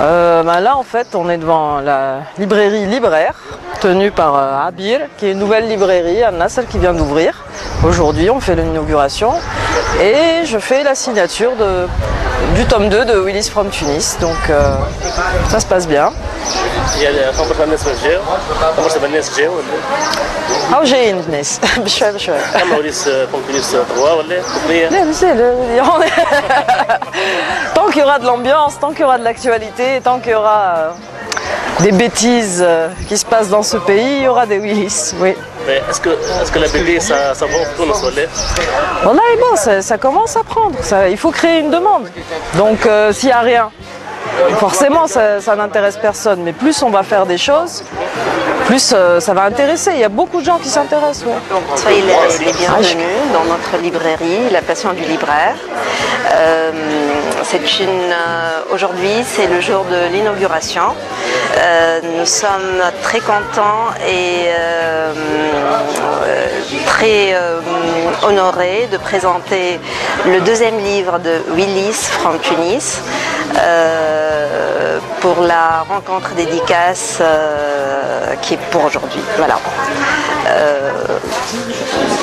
Euh, ben là, en fait, on est devant la librairie Libraire, tenue par euh, Abir, qui est une nouvelle librairie à Nasser qui vient d'ouvrir. Aujourd'hui, on fait l'inauguration et je fais la signature du tome 2 de Willis from Tunis. Donc, euh, ça se passe bien. يعني عمر الناس ما جاو عمر سبع الناس جاو ولا Ah, j'ai une ناس بشوي بشوي كم وليس كونتينيس 3 ولا ثمانية Mais c'est le- on est- tant qu'il y aura de l'ambiance, tant qu'il y aura de l'actualité, tant qu'il y aura euh, des bêtises euh, qui se passent dans ce pays, il y aura des Willis, oui. Mais est-ce que est-ce que la BD ça ça va في تونس ولا Voilà, et bon, ça, ça commence à prendre. Ça- il faut créer une demande. Donc, euh, s'il n'y a rien, forcément, ça, n'intéresse personne. Mais plus on va faire des choses, plus euh, ça va intéresser. Il y a beaucoup de gens qui s'intéressent. Soyez les, les bienvenus dans notre librairie, La Passion du libraire. Euh, euh, aujourd'hui, c'est le jour de l'inauguration. Euh, nous sommes très contents et euh, très honorés de présenter le deuxième livre de Willis from Tunis pour la rencontre dédicace qui est pour aujourd'hui. Voilà.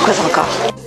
Quoi encore?